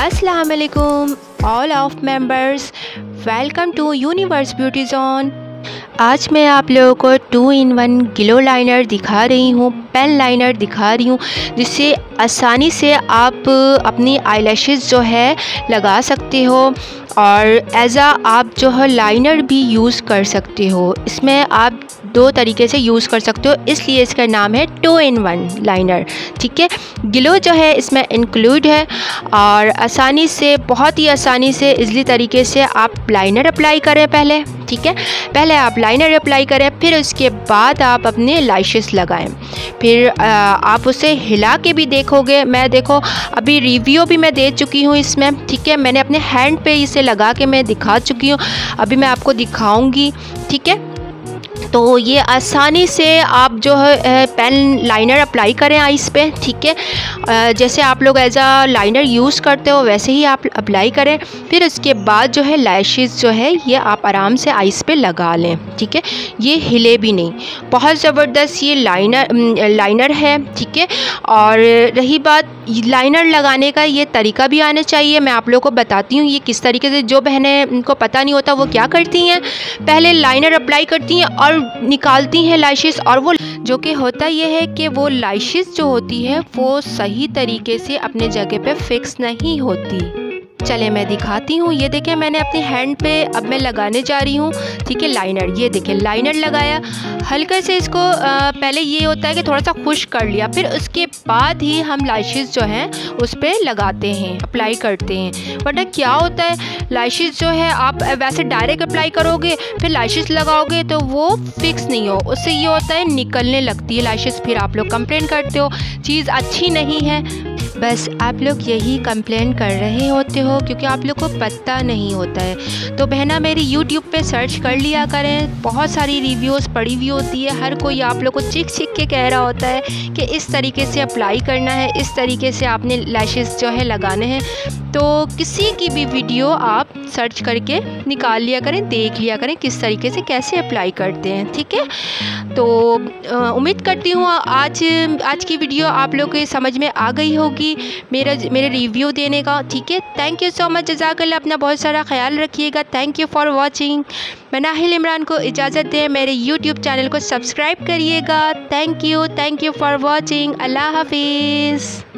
अस्सलाम वालेकुम all of members welcome to universe beauty zone आज मैं आप लोगों को two in one glow liner दिखा रही हूँ पेन लाइनर दिखा रही हूँ, जिससे आसानी से आप अपनी आई जो है लगा सकते हो और एज़ आप जो है लाइनर भी यूज़ कर सकते हो। इसमें आप दो तरीके से यूज़ कर सकते हो। इसलिए इसका नाम है टू इन वन लाइनर ठीक है? ग्लो जो है, इसमें इंक्लूड है और आसानी से, बहुत ही आसानी से इजली तरीके से आप लाइनर अप्लाई करें पहले। ठीक है? पहले आप लाइनर अप्लाई करें, फिर उसके बाद आप अपने लाइशेस लगाएँ। फिर आप उसे हिला के भी देखोगे। मैं देखो, अभी रिव्यू भी मैं दे चुकी हूँ इसमें। ठीक है? मैंने अपने हैंड पे इसे लगा के मैं दिखा चुकी हूँ। अभी मैं आपको दिखाऊँगी। ठीक है? तो ये आसानी से आप जो है पेन लाइनर अप्लाई करें आइस पे, ठीक है? जैसे आप लोग एज आ लाइनर यूज़ करते हो, वैसे ही आप अप्लाई करें। फिर उसके बाद जो है लैशेज़ जो है, ये आप आराम से आइस पे लगा लें, ठीक है? ये हिले भी नहीं। बहुत ज़बरदस्त ये लाइनर लाइनर है, ठीक है? और रही बात लाइनर लगाने का ये तरीका भी आना चाहिए। मैं आप लोगों को बताती हूँ, ये किस तरीके से, जो बहनें, उनको पता नहीं होता, वो क्या करती हैं? पहले लाइनर अप्लाई करती हैं और निकालती हैं लाइशिस और वो जो कि होता यह है कि वो लाइशिस जो होती है, वो सही तरीके से अपने जगह पे फिक्स नहीं होती। चले मैं दिखाती हूँ। ये देखें मैंने अपने हैंड पे अब मैं लगाने जा रही हूँ। ठीक है लाइनर ये देखें लाइनर लगाया। हल्के से इसको आ, पहले ये होता है कि थोड़ा सा खुश कर लिया फिर उसके बाद ही हम लाइशिस जो हैं उस पर लगाते हैं अप्लाई करते हैं। वरना क्या होता है लाइशिस जो है आप वैसे डायरेक्ट अप्लाई करोगे फिर लाइशिस लगाओगे तो वो फिक्स नहीं हो। उससे ये होता है निकलने लगती है लाइशिस फिर आप लोग कंप्लेन करते हो चीज़ अच्छी नहीं है। बस आप लोग यही कंप्लेन कर रहे होते हो क्योंकि आप लोग को पता नहीं होता है। तो बहना, मेरी यूट्यूब पे सर्च कर लिया करें। बहुत सारी रिव्यूज़ पड़ी हुई होती है। हर कोई आप लोग को चिक चिक के कह रहा होता है कि इस तरीके से अप्लाई करना है, इस तरीके से आपने लैशेज़ जो है लगाने हैं। तो किसी की भी वीडियो आप सर्च करके निकाल लिया करें, देख लिया करें किस तरीके से कैसे अप्लाई करते हैं, ठीक है? तो उम्मीद करती हूँ आज आज की वीडियो आप लोग के समझ में आ गई होगी, मेरा, मेरे रिव्यू देने का, ठीक है? थैंक यू सो मच जजाकल्ला, अपना बहुत सारा ख्याल रखिएगा। थैंक यू फॉर वॉचिंग मैं नाहिल इमरान को इजाज़त दें, मेरे यूट्यूब चैनल को सब्सक्राइब करिएगा। Thank you thank you for watching अल्लाह हाफिज़।